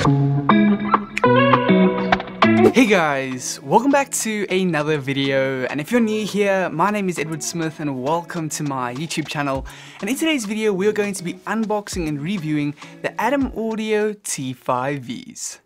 Hey guys, welcome back to another video and if you're new here, my name is Edward Smith and welcome to my YouTube channel and in today's video we're going to be unboxing and reviewing the Adam Audio T5Vs.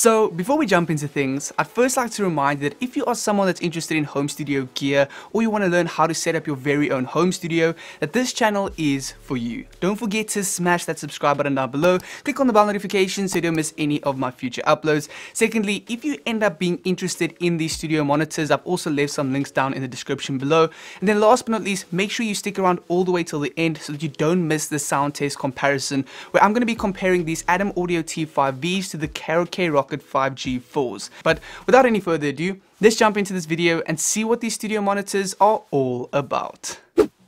So before we jump into things, I'd first like to remind you that if you are someone that's interested in home studio gear or you want to learn how to set up your very own home studio, that this channel is for you. Don't forget to smash that subscribe button down below, click on the bell notification so you don't miss any of my future uploads. Secondly, if you end up being interested in these studio monitors, I've also left some links down in the description below. And then last but not least, make sure you stick around all the way till the end so that you don't miss the sound test comparison where I'm going to be comparing these Adam Audio T5Vs to the KRK Rock Rokit 5G4s. But without any further ado, let's jump into this video and see what these studio monitors are all about.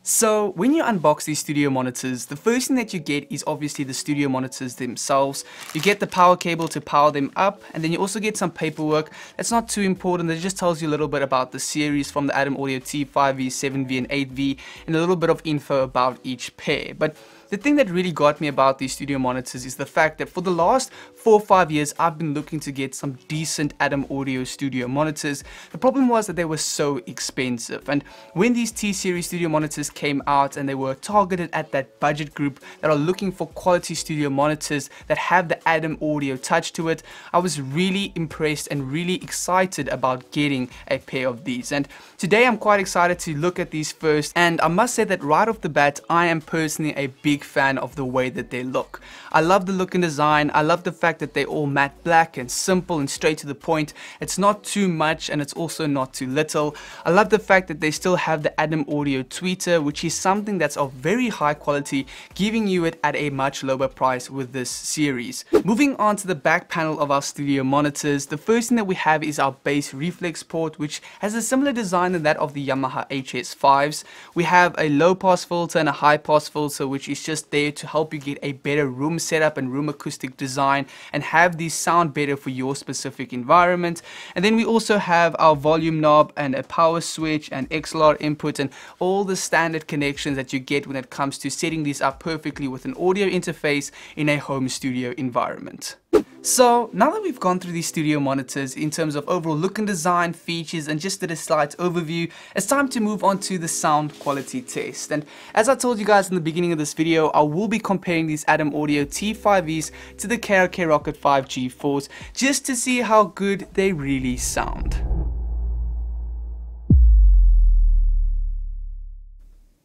So when you unbox these studio monitors, the first thing that you get is obviously the studio monitors themselves. You get the power cable to power them up and then you also get some paperwork. That's not too important, it just tells you a little bit about the series from the Adam Audio T5V, 7V and 8V and a little bit of info about each pair. But the thing that really got me about these studio monitors is the fact that for the last four or five years, I've been looking to get some decent Adam Audio studio monitors. The problem was that they were so expensive. And when these T-Series studio monitors came out and they were targeted at that budget group that are looking for quality studio monitors that have the Adam Audio touch to it, I was really impressed and really excited about getting a pair of these. And today I'm quite excited to look at these first. And I must say that right off the bat, I am personally a big big fan of the way that they look. I love the look and design. I love the fact that they're all matte black and simple and straight to the point. It's not too much and it's also not too little. I love the fact that they still have the Adam Audio tweeter, which is something that's of very high quality, giving you it at a much lower price with this series. Moving on to the back panel of our studio monitors, the first thing that we have is our bass reflex port, which has a similar design than that of the Yamaha HS5s. We have a low pass filter and a high pass filter, which is just just there to help you get a better room setup and room acoustic design and have these sound better for your specific environment. And then we also have our volume knob and a power switch and XLR input and all the standard connections that you get when it comes to setting these up perfectly with an audio interface in a home studio environment. So now that we've gone through these studio monitors in terms of overall look and design, features and just did a slight overview, it's time to move on to the sound quality test. And as I told you guys in the beginning of this video, I will be comparing these Adam Audio T5Vs to the KRK Rokit 5 G4s just to see how good they really sound.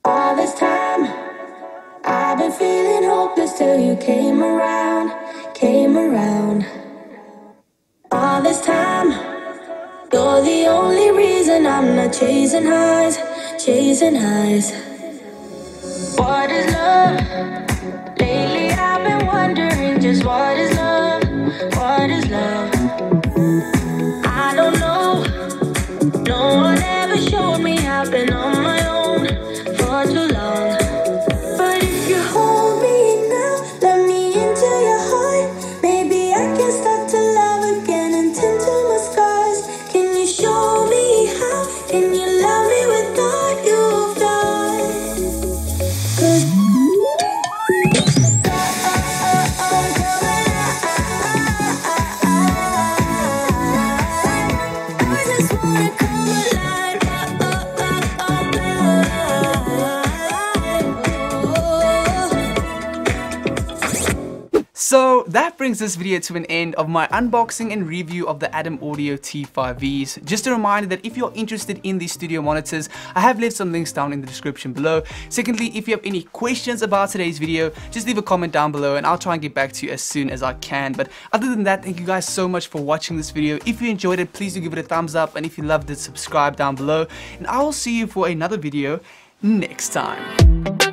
All this time, I've been feeling hopeless till you came around around. All this time, you're the only reason I'm not chasing highs, chasing highs. What is love? Lately I've been wondering just what is that brings this video to an end of my unboxing and review of the Adam Audio T5Vs. Just a reminder that if you're interested in these studio monitors, I have left some links down in the description below. Secondly, if you have any questions about today's video, just leave a comment down below and I'll try and get back to you as soon as I can. But other than that, thank you guys so much for watching this video. If you enjoyed it, please do give it a thumbs up and if you loved it, subscribe down below. And I will see you for another video next time.